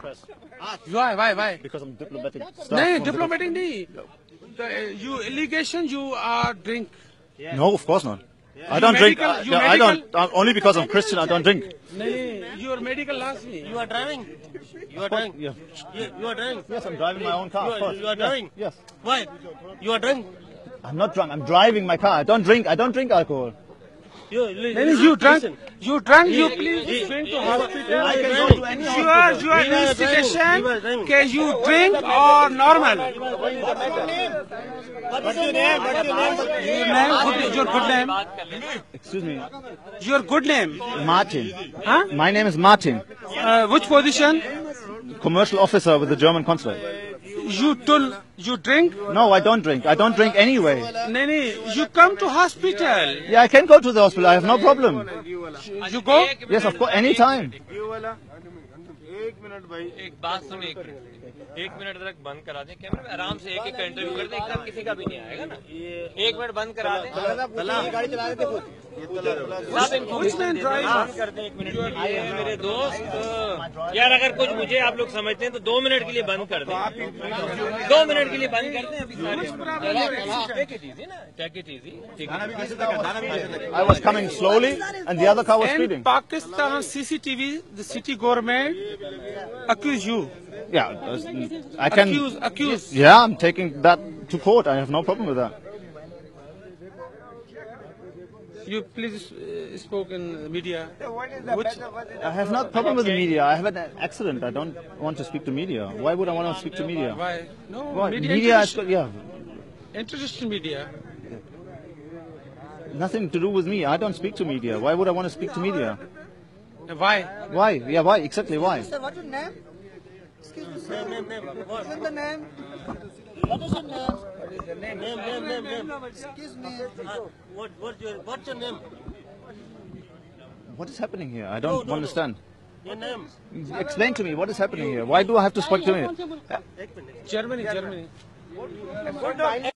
press. Ah, why, why, why? Because I'm diplomatic. No, diplomatic, no. The, you allegation you are drink. Yeah. No, of course not. Yeah. I don't medical, drink. I, yeah, I don't. I'm, only because I'm Christian, I don't drink. No, you are medical Last me. You are driving. You are driving. Yeah. You, you, are driving. Yes, I'm driving my own car. You are, you are driving. Yes. yes. Why? You are drunk. I'm not drunk. I'm driving my car. I don't drink. I don't drink alcohol. You, you drunk? You drunk? You please he. I can go to your institution. Can you drink or normal? What's your name? What's your name? What's your name? Your name? Good, your good name? Excuse me. Your good name? Martin. Huh? My name is Martin. Uh, which position? Commercial officer with the German consulate. you told you drink No, I don't drink. I don't drink anyway. नहीं नहीं you come to hospital Yeah, I can go to the hospital. I have no problem. you go Yes, of course, anytime. एक बात सुनिए एक minute एक minute तक बंद करा दें कैमरा में आराम से एक एक का इंटरव्यू कर दें एकदम किसी का भी नहीं आएगा ना एक मिनट बंद करा दें गाड़ी चला रहे थे खुद हाँ। मेरे दोस्त। यार अगर कुछ मुझे आप लोग समझते हैं तो दो मिनट के लिए बंद कर दें। दो मिनट के लिए बंद कर दें अभी Pakistan CCTV the city government accuse you I can accuse Accuse, accuse. Yeah, I'm taking that to court. I have no. You please uh, spoke in media. Which I have not problem with the media. I have an accident. I don't want to speak to media. Why would I want to speak to media? why? No Why? media. Media is, international, yeah, international media. nothing to do with me. I don't speak to media. Why would I want to speak to media? Why? Why? Yeah, why? Exactly why? Sir, what's your name? Excuse me, sir. Name, name, name. What? What's the name? What is your name? Name, name, name, name. Excuse me. Uh, what, what's your, what's your name? What is happening here? I don't no, no. understand. Your name? Explain to me what is happening here. Why do I have to speak to me? Germany, Germany.